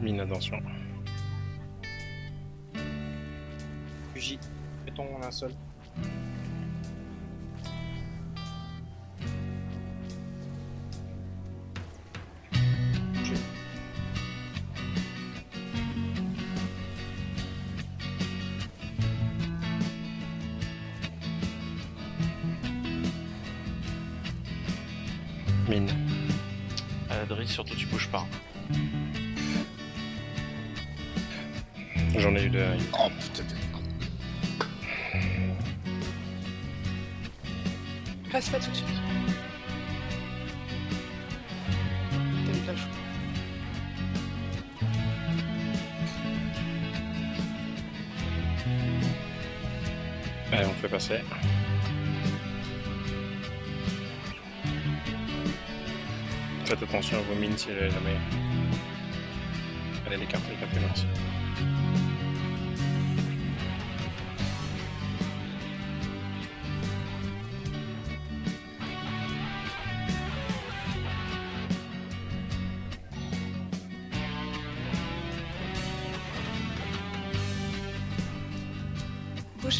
Mine, attention. J. Mets ton linceul. Mine. Euh, Driss, surtout tu bouges pas. J'en ai eu deux. Oh putain. Reste pas tout de suite. T'as. Allez, on fait passer. Faites attention à vos mines si elle est la meilleure. Allez, les cartes, les cartes, merci. Bouche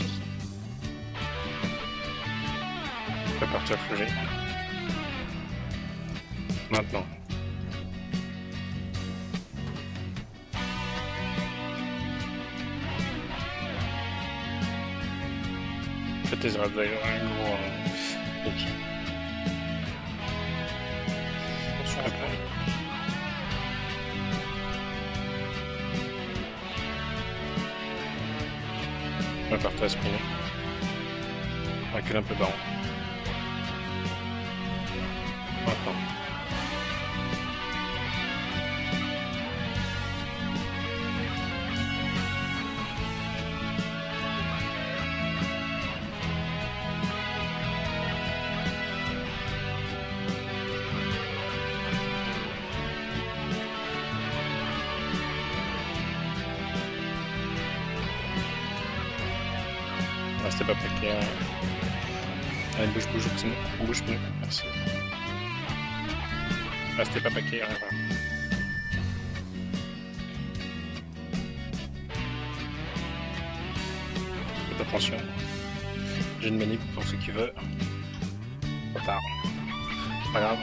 Fais partir Flogé. Maintenant. Faites tes rats d'ailleurs, un gros. ok. Attention à toi. On va partir à spinner. Recule un peu baron. Maintenant. Restez pas plaqué. hein. Allez, bouge, bouge, mot. Bouge, plus. Merci. Restez pas plaqué. hein. Faites attention. J'ai une manip pour ceux qui veulent. Trop tard. Pas grave.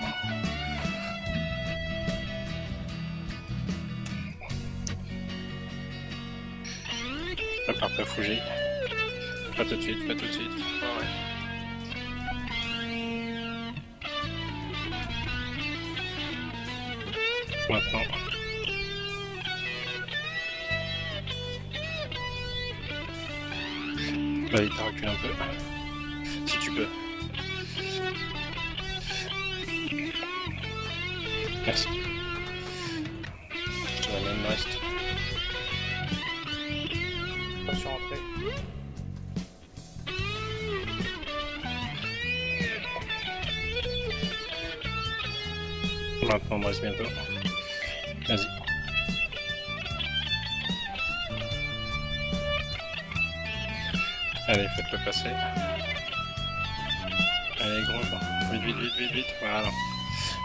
À Fuji. Pas tout de suite, pas tout de suite. Ouais, ouais. Maintenant. Vas-y, t'as reculé un peu. Si tu peux. Merci. Je te le reste. Attention à Maintenant, me reste bientôt. Vas-y. Allez, faites-le passer. Allez, gros. Vite, vite, vite, vite, vite. Voilà.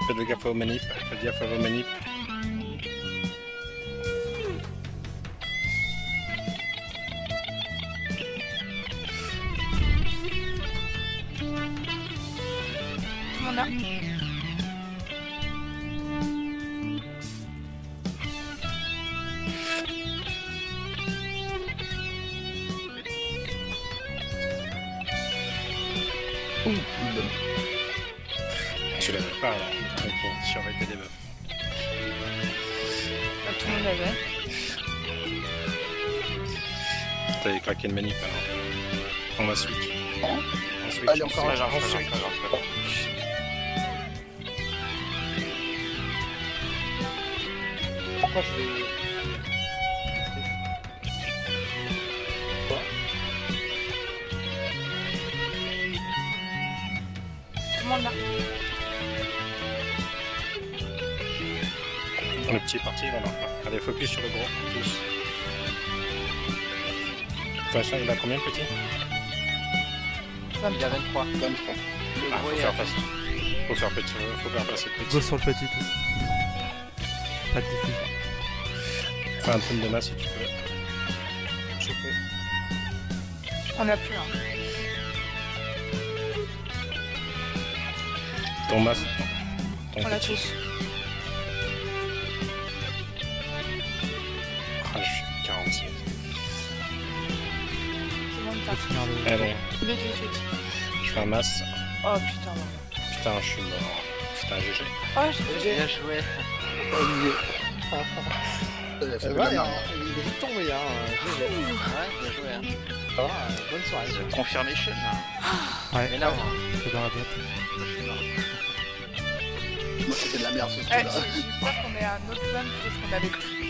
Faites gaffe aux manips. Faites gaffe à vos manips. Tout monde là Tu l'avais pas alors. Ok, surveille des buffs. Ah, Tout le monde l'avait. T'avais craqué une manip alors. On va switch. On switch. Allez, on encore un. Grave, on switch. Pourquoi je vais. Monde là. Le petit est parti, voilà. Allez, focus sur le gros, tous. De toute façon, il a combien le petit? Il a 23. 23. Le Ah, faut faire passer. Faut faire petit, faut faire passer le Go petit. sur le petit. Pas de diffusion. Fais un tour de masse si tu peux. Je peux. On a plus un. Ton masse. Ton On l'a tous. Ah, je suis 46. Tout le monde Je. Allez, fais un masse. Oh putain, non. Putain, je suis mort. Putain, GG. Oh, j'ai Bien joué. Ça merde. il est tombé, hein. GG. Ouais, bien joué. Hein. Ça va, euh, bonne soirée. Confirmation. Ouais, Mais là, c'est dans la boîte. C'était de la merde ce Eh, truc-là. j'ai j'ai peur qu'on ait un autre plan peut-être qu'on avait plus.